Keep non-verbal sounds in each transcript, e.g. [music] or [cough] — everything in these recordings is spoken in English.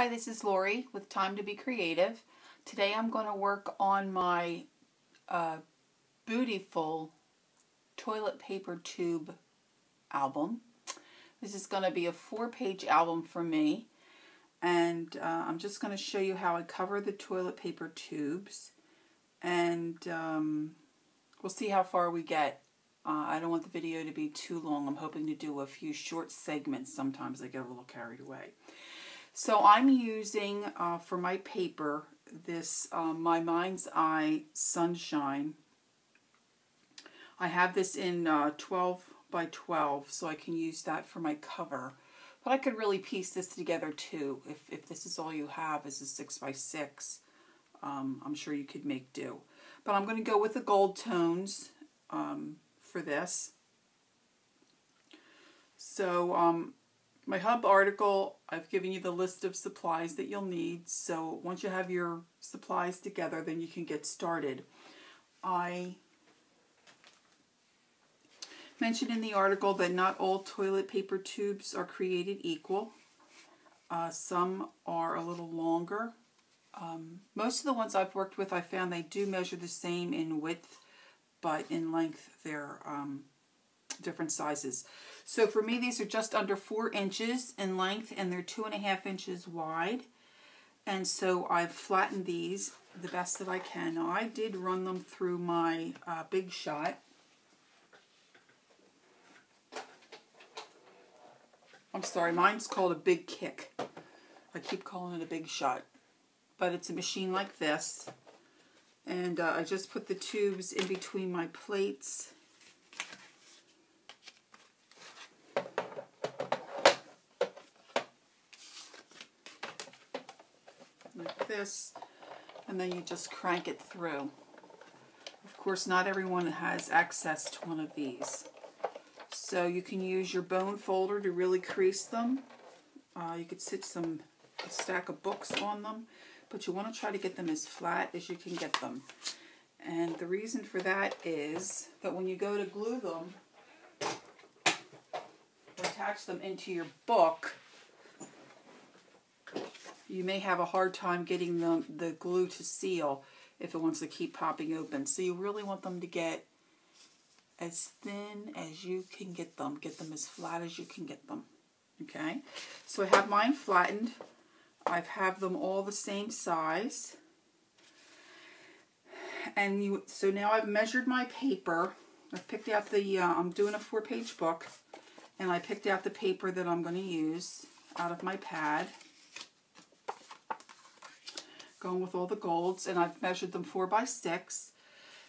Hi, this is Lori with Time to Be Creative. Today I'm going to work on my uh, Beautiful toilet paper tube album. This is going to be a four-page album for me and uh, I'm just going to show you how I cover the toilet paper tubes and um, we'll see how far we get. Uh, I don't want the video to be too long. I'm hoping to do a few short segments. Sometimes I get a little carried away. So I'm using uh, for my paper this uh, My Mind's Eye Sunshine. I have this in uh, 12 by 12 so I can use that for my cover. But I could really piece this together too. If, if this is all you have is a 6 by 6 um, I'm sure you could make do. But I'm going to go with the gold tones um, for this. So um, my hub article, I've given you the list of supplies that you'll need. So once you have your supplies together, then you can get started. I mentioned in the article that not all toilet paper tubes are created equal. Uh, some are a little longer. Um, most of the ones I've worked with, I found they do measure the same in width, but in length they're um, different sizes. So for me, these are just under four inches in length and they're two and a half inches wide. And so I've flattened these the best that I can. Now I did run them through my uh, Big Shot. I'm sorry, mine's called a Big Kick. I keep calling it a Big Shot. But it's a machine like this. And uh, I just put the tubes in between my plates like this, and then you just crank it through. Of course, not everyone has access to one of these. So you can use your bone folder to really crease them. Uh, you could sit some stack of books on them, but you want to try to get them as flat as you can get them. And the reason for that is that when you go to glue them, attach them into your book, you may have a hard time getting the, the glue to seal if it wants to keep popping open. So you really want them to get as thin as you can get them. Get them as flat as you can get them. Okay, so I have mine flattened. I have them all the same size. And you, so now I've measured my paper. I've picked out the, uh, I'm doing a four page book. And I picked out the paper that I'm going to use out of my pad going with all the golds, and I've measured them four by six.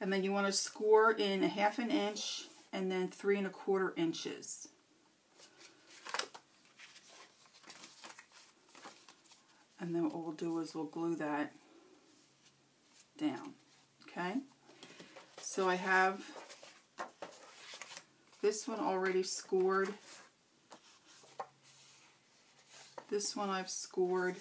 And then you want to score in a half an inch and then three and a quarter inches. And then what we'll do is we'll glue that down. Okay? So I have this one already scored. This one I've scored.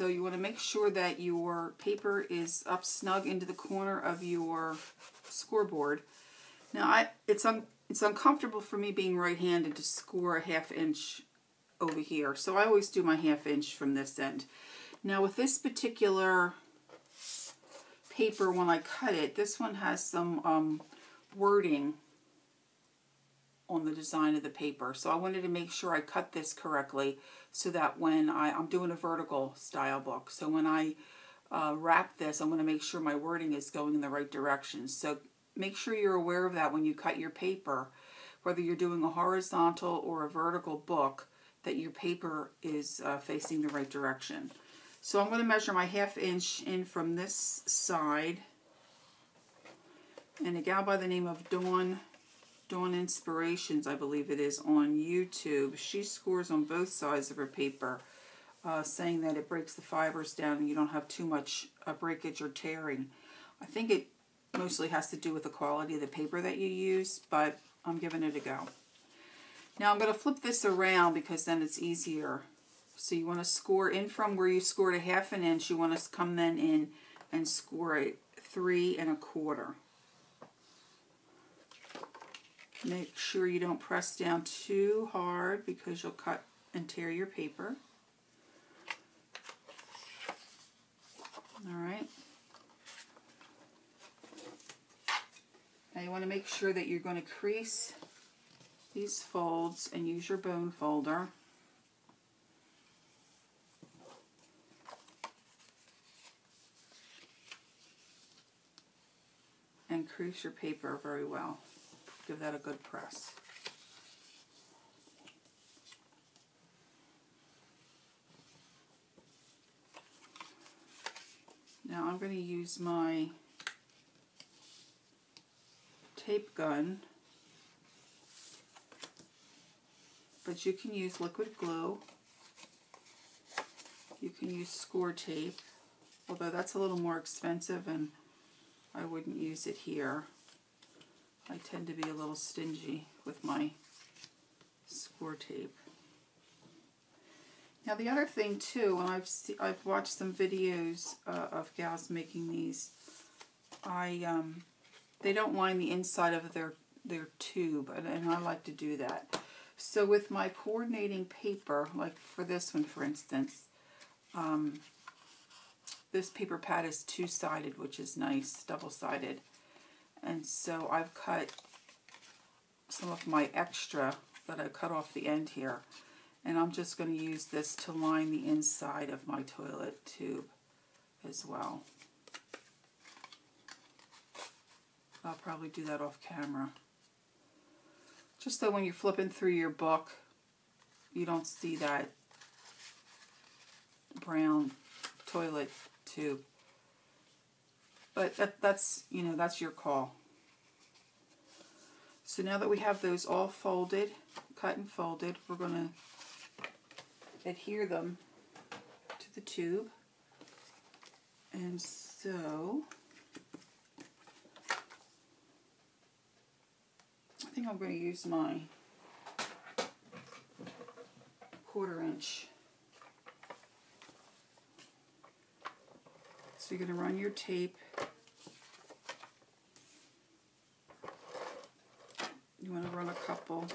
So you want to make sure that your paper is up snug into the corner of your scoreboard. Now, I, it's, un, it's uncomfortable for me being right-handed to score a half inch over here. So I always do my half inch from this end. Now with this particular paper, when I cut it, this one has some um, wording on the design of the paper. So I wanted to make sure I cut this correctly so that when I, I'm doing a vertical style book, so when I uh, wrap this, I'm going to make sure my wording is going in the right direction. So make sure you're aware of that when you cut your paper, whether you're doing a horizontal or a vertical book, that your paper is uh, facing the right direction. So I'm going to measure my half inch in from this side. And a gal by the name of Dawn Dawn Inspirations, I believe it is, on YouTube. She scores on both sides of her paper, uh, saying that it breaks the fibers down and you don't have too much uh, breakage or tearing. I think it mostly has to do with the quality of the paper that you use, but I'm giving it a go. Now I'm going to flip this around because then it's easier. So you want to score in from where you scored a half an inch, you want to come then in and score a three and a quarter. Make sure you don't press down too hard because you'll cut and tear your paper. All right. Now you want to make sure that you're going to crease these folds and use your bone folder. And crease your paper very well. Give that a good press. Now I'm going to use my tape gun, but you can use liquid glue. You can use score tape, although that's a little more expensive and I wouldn't use it here. I tend to be a little stingy with my score tape. Now the other thing too, and I've see, I've watched some videos uh, of gals making these. I um, they don't line the inside of their their tube, and, and I like to do that. So with my coordinating paper, like for this one, for instance, um, this paper pad is two-sided, which is nice, double-sided. And so I've cut some of my extra that I cut off the end here and I'm just going to use this to line the inside of my toilet tube as well. I'll probably do that off camera. Just so when you're flipping through your book, you don't see that brown toilet tube. But that, that's, you know, that's your call. So now that we have those all folded, cut and folded, we're going to adhere them to the tube. And so, I think I'm going to use my quarter inch. So you're going to run your tape. You want to run a couple.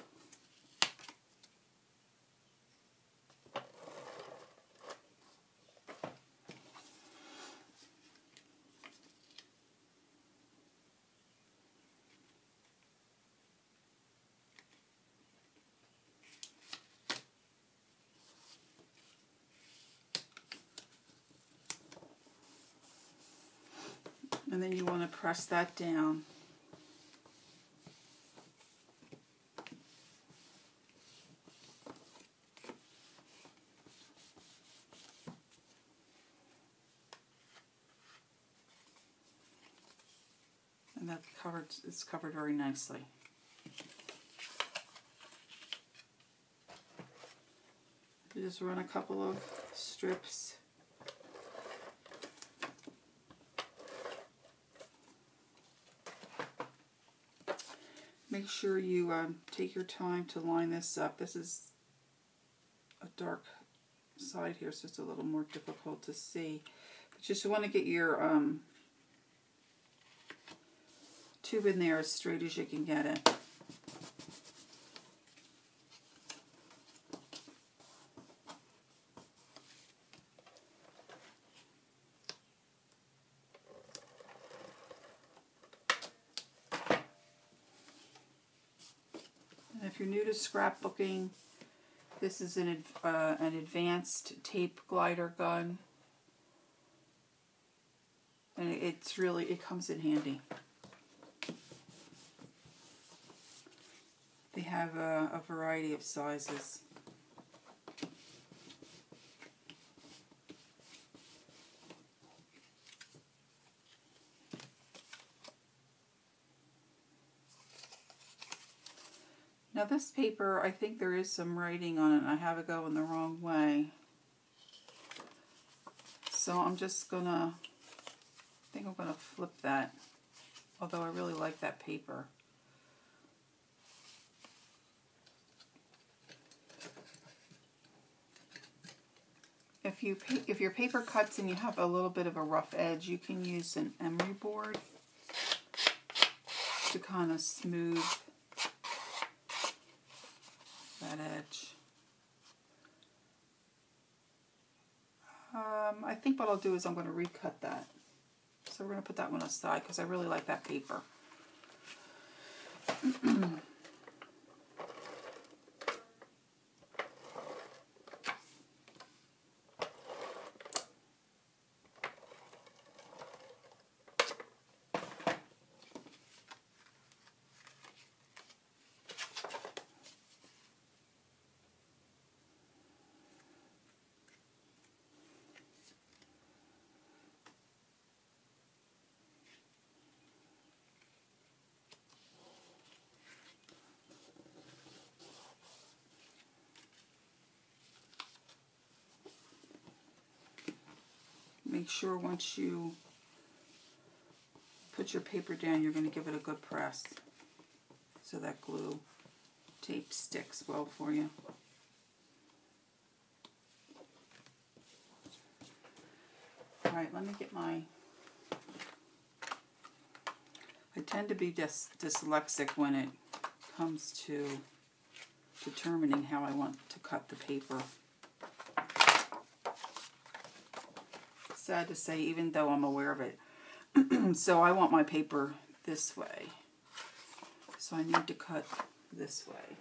and then you want to press that down. And that covered it's covered very nicely. just run a couple of strips make sure you um, take your time to line this up. This is a dark side here, so it's a little more difficult to see. But just want to get your um, tube in there as straight as you can get it. And if you're new to scrapbooking, this is an, uh, an advanced tape glider gun. And it's really, it comes in handy. They have a, a variety of sizes. Now this paper, I think there is some writing on it I have it going the wrong way. So I'm just gonna, I think I'm gonna flip that, although I really like that paper. If, you, if your paper cuts and you have a little bit of a rough edge, you can use an emery board to kind of smooth that edge. Um, I think what I'll do is I'm going to recut that. So we're going to put that one aside because I really like that paper. [clears throat] make sure once you put your paper down, you're going to give it a good press so that glue tape sticks well for you. Alright, let me get my... I tend to be dys dyslexic when it comes to determining how I want to cut the paper. Sad to say, even though I'm aware of it. [clears throat] so I want my paper this way. So I need to cut this way.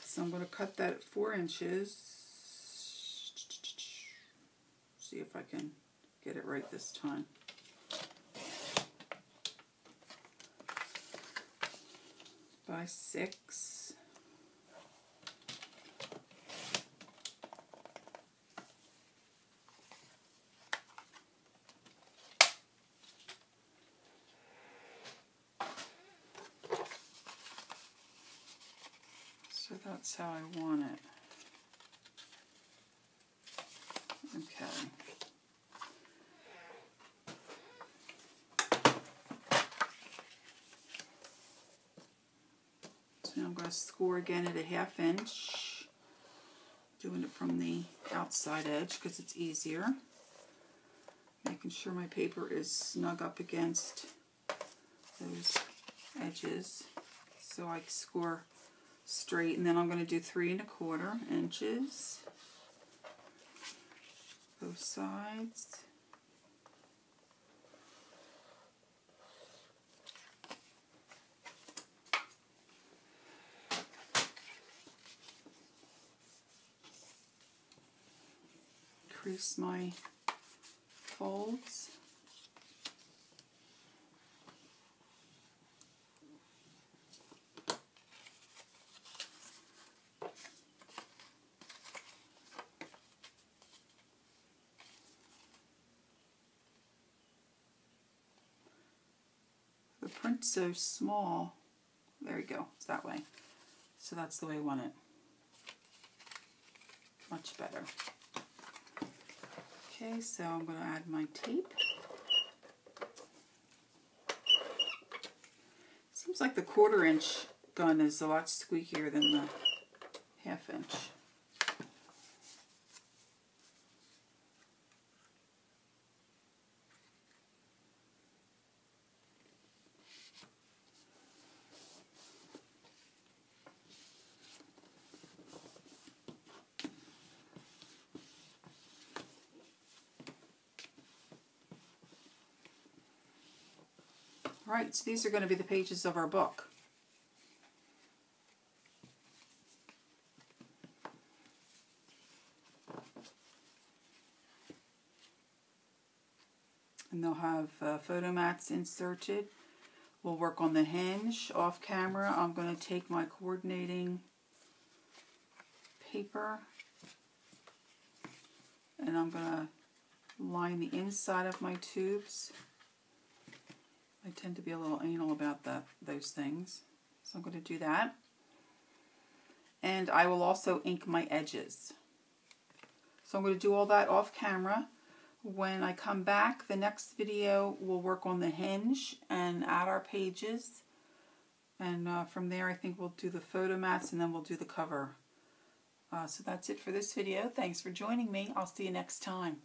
So I'm going to cut that at four inches. See if I can get it right this time. By six. That's how I want it. Okay. So now I'm going to score again at a half inch. Doing it from the outside edge because it's easier. Making sure my paper is snug up against those edges so I score straight and then I'm going to do three and a quarter inches. Both sides. Crease my folds print so small. There we go. It's that way. So that's the way I want it. Much better. Okay, so I'm going to add my tape. Seems like the quarter inch gun is a lot squeakier than the half inch. Right, so these are going to be the pages of our book. And they'll have uh, photo mats inserted. We'll work on the hinge off camera. I'm going to take my coordinating paper and I'm going to line the inside of my tubes. I tend to be a little anal about that those things. So I'm going to do that. And I will also ink my edges. So I'm going to do all that off camera. When I come back, the next video will work on the hinge and add our pages. And uh, from there, I think we'll do the photo mats and then we'll do the cover. Uh, so that's it for this video. Thanks for joining me. I'll see you next time.